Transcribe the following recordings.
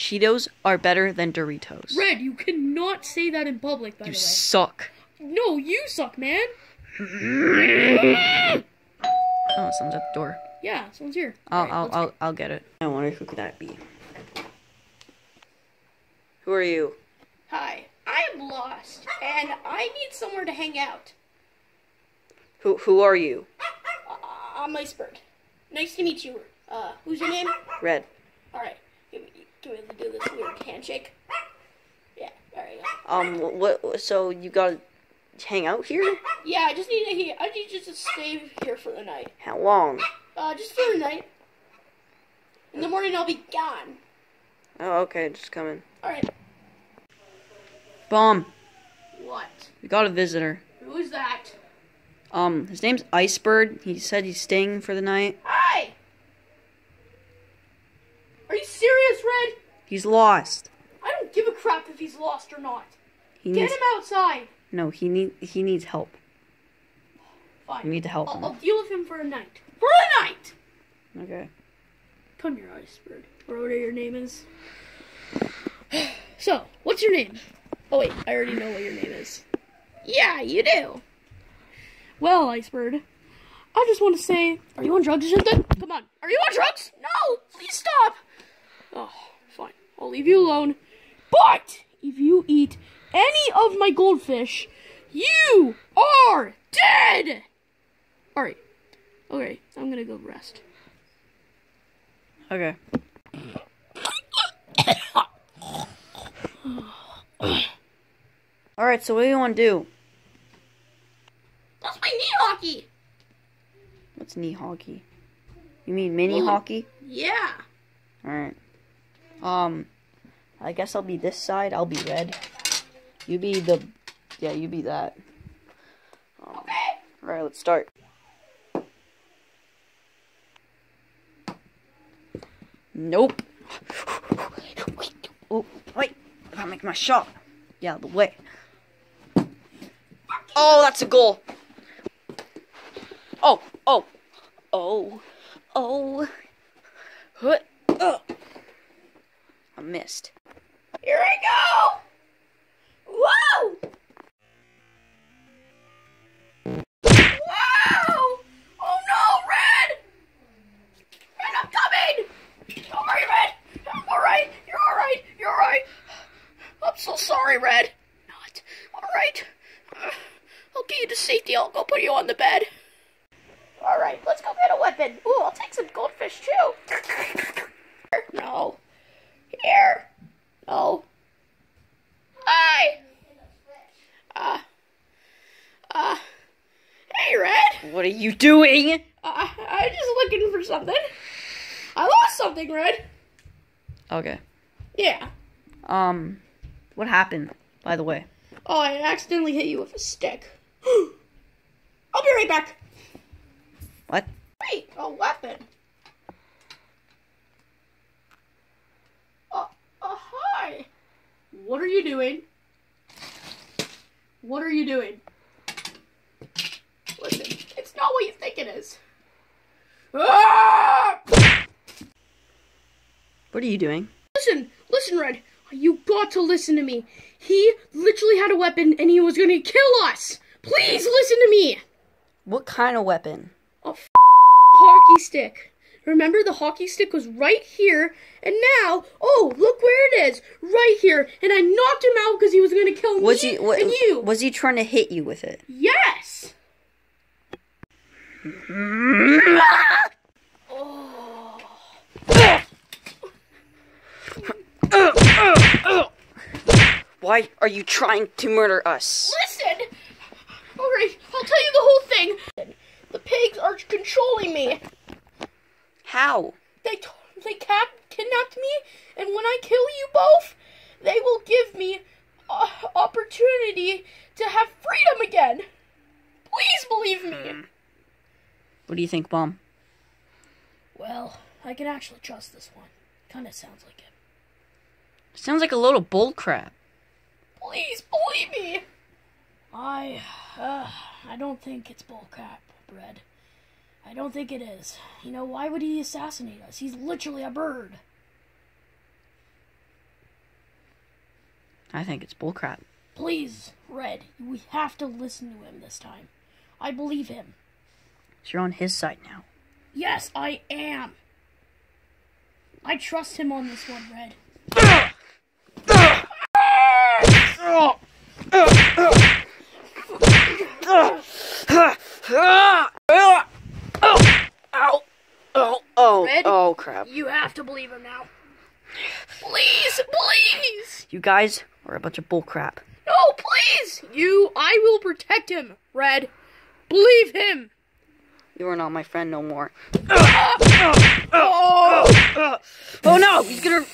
Cheetos are better than Doritos. Red, you cannot say that in public, by You the suck. No, you suck, man. Oh, someone's at the door. Yeah, someone's here. I'll, Alright, I'll, I'll, I'll get it. I wonder who could that be. Who are you? Hi, I am lost, and I need somewhere to hang out. Who, who are you? Uh, I'm Iceberg. Nice to meet you. Uh, who's your name? Red. All right, can we, do this weird handshake? Yeah, there you go. Um, what? So you gotta hang out here? Yeah, I just need to he- I need you to stay here for the night. How long? Uh, just for the night. In the morning, I'll be gone. Oh, okay, just coming. All right. Bomb. What? We got a visitor. Who is that? Um, his name's Icebird. He said he's staying for the night. Hi. Are you serious, Red? He's lost. I don't give a crap if he's lost or not. He Get needs him outside. no. He need he needs help. Fine. We need to help I'll, him. I'll deal with him for a night. For a night. Okay. Come here, Iceberg. Or whatever your name is. So, what's your name? Oh wait, I already know what your name is. Yeah, you do. Well, Iceberg, I just want to say, are you on drugs or something? Come on, are you on drugs? No, please stop. Oh, I'll leave you alone. But if you eat any of my goldfish, you are dead. All right, okay, I'm gonna go rest. Okay. All right. So what do you want to do? That's my knee hockey. What's knee hockey? You mean mini hockey? Yeah. All right. Um, I guess I'll be this side. I'll be red. You be the, yeah, you be that. Um, Okay. all right, let's start. Nope. Oh, wait. I gotta make my shot. Yeah, the way. Oh, that's a goal. Oh, oh, oh, oh. Hut. I missed. Here I go! Whoa! Whoa! Oh no, Red! Red, I'm coming! Don't Red! Alright! You're alright! You're alright! I'm so sorry, Red! Not. Alright. I'll get you to safety. I'll go put you on the bed. Alright, let's go get a weapon. Ooh, I'll take some goldfish too. No. Here. No. Hi. Uh. Uh. Hey, Red. What are you doing? Uh, I'm just looking for something. I lost something, Red. Okay. Yeah. Um, what happened, by the way? Oh, I accidentally hit you with a stick. I'll be right back. What? Wait, a weapon. Uh, uh, hi. What are you doing? What are you doing? Listen, it's not what you think it is. Ah! What are you doing? Listen, listen, Red. You got to listen to me. He literally had a weapon and he was gonna kill us. Please listen to me. What kind of weapon? A f- hockey stick. Remember, the hockey stick was right here, and now, oh, look where it is, right here. And I knocked him out because he was gonna kill Was me he? What, and you. Was he trying to hit you with it? yes. Why are you trying to murder us? Listen. All right, I'll tell you the whole thing. The pigs are controlling me. How? They t- they kidnapped me, and when I kill you both, they will give me uh, opportunity to have freedom again. Please believe me. What do you think, Bomb? Well, I can actually trust this one. Kind of sounds like it. Sounds like a load of bull crap. Please believe me. I, uh, I don't think it's bull bullcrap, Bread. I don't think it is. You know, why would he assassinate us? He's literally a bird. I think it's bullcrap. Please, Red, we have to listen to him this time. I believe him. So you're on his side now. Yes, I am. I trust him on this one, Red. Ow! Oh, oh, Red? oh, crap. You have to believe him now. Please, please. You guys are a bunch of bullcrap. No, please. You, I will protect him, Red. Believe him. You are not my friend no more. Oh, no! He's gonna.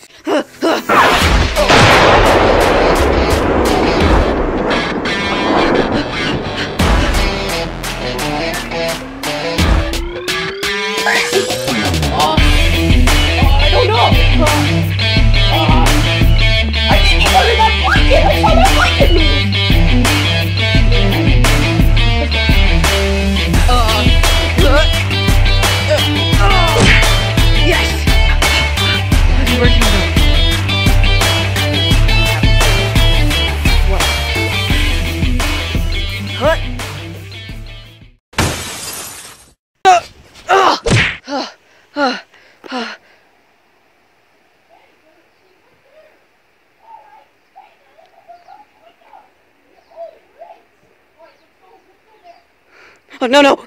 Oh no no!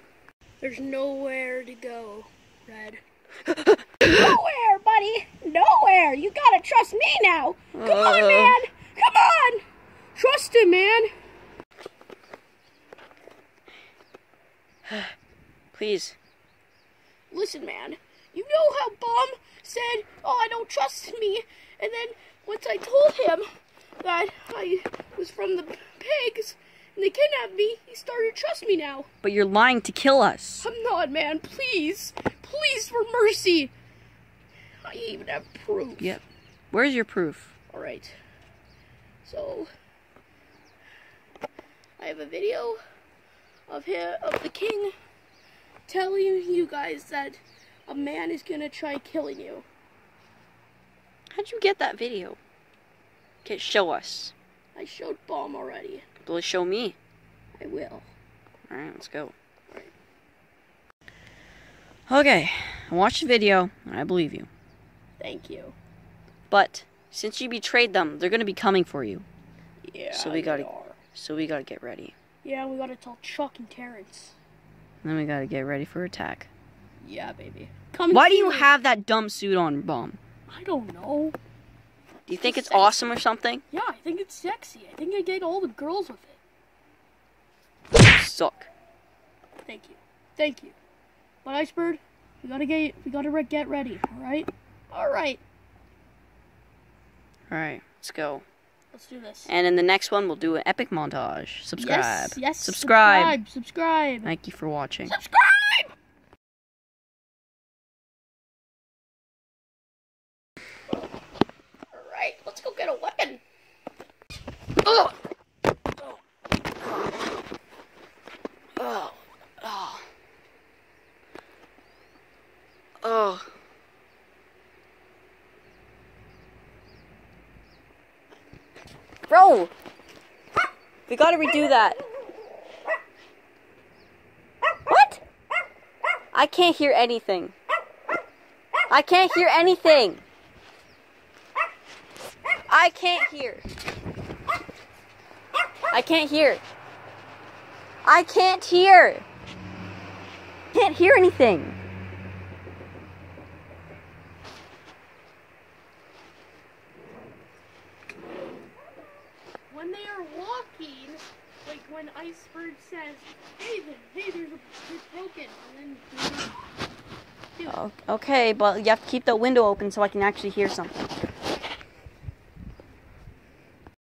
There's nowhere to go, Red. Nowhere, buddy. Nowhere. You gotta trust me now. Come on, Uh. man. Come on. Trust him, man. Please. Listen, man. You know how Bomb said, "Oh, I don't trust me," and then once I told him that I was from the pigs they kidnapped me, he started to trust me now. But you're lying to kill us. I'm not, man. Please, please, for mercy. I even have proof. Yep. Where's your proof? All right. So I have a video of him, of the king telling you guys that a man is gonna try killing you. How'd you get that video? Okay, show us. I showed Bomb already. Will show me? I will. Alright, let's go. Okay, I watched the video, and I believe you. Thank you. But, since you betrayed them, they're gonna be coming for you. Yeah. So we gotta- are. So we gotta get ready. Yeah, we gotta tell Chuck and Terence. Then we gotta get ready for attack. Yeah, baby. Come. Why do you me. have that dumb suit on, Bomb? I don't know. Do you think it's Sexy. awesome or something? Yeah, I think it's sexy. I think I get all the girls with it. You suck. Thank you. Thank you. But Icebird, we gotta get we gotta re- get ready. All right. All right. Alright, let's go. Let's do this. And in the next one, we'll do an epic montage. Subscribe. Yes. Yes. Subscribe. Subscribe. Subscribe. Thank you for watching. Subscribe. All right. Let's go get a weapon. Ugh. Oh. Oh. Oh. Bro! We gotta redo that. What? I can't hear anything. I can't hear anything. I can't hear. I can't hear. I can't hear. Can't hear anything. When they are walking, like when Icebird says, "Hey, there, hey, there's a it's broken," and then. O- Okay, but you have to keep the window open so I can actually hear something.